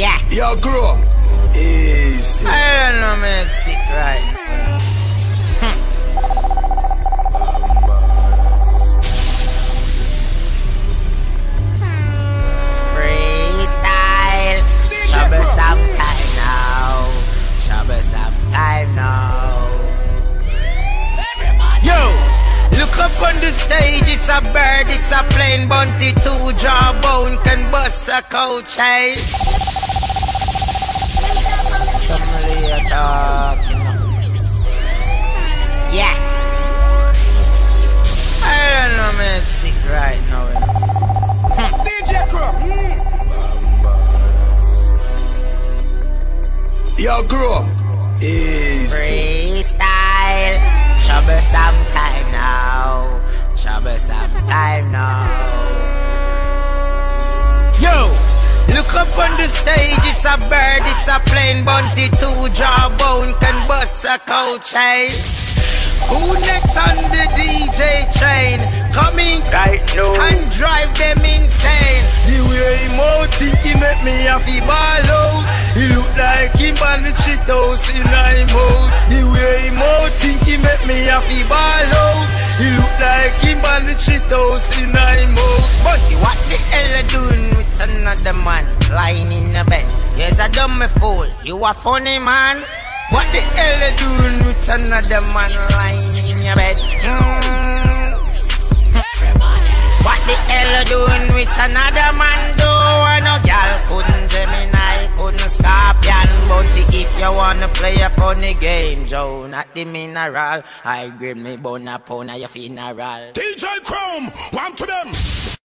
Yo, grow. Easy. I don't know, man. It's sick, right? Freestyle. Sometime now. Sometime now. Yo, look up on the stage, it's a bird, it's a plane, Bounty, two jawbone can bust a coach, hey. Somebody a talking. Yeah. I don't know, man, it's sick right now. you know. DJ Crow. Yo, grow. Easy. Freestyle. Trouble sometime now. Trouble sometime now. Look up on the stage, it's a bird, it's a plane, Bounty, two jawbone can bust a coach, hey? Who next on the DJ train? Coming Right now. and drive them insane. The way him out think he make me a fi ball out. He look like him on the shit house in him out. The way him out think he make me a fi ball out. He look like him on the shit house in him out. But what lying in the bed? Yes, I done me fool. You a funny man. What the hell you doing with another man lying in your bed? Mm. What the hell you doing with another man do? I no gal couldn't Gemini, couldn't Scorpion But if you wanna play a funny game, Joe, not the mineral I grab me bone upon your funeral DJ Chrome. One to them.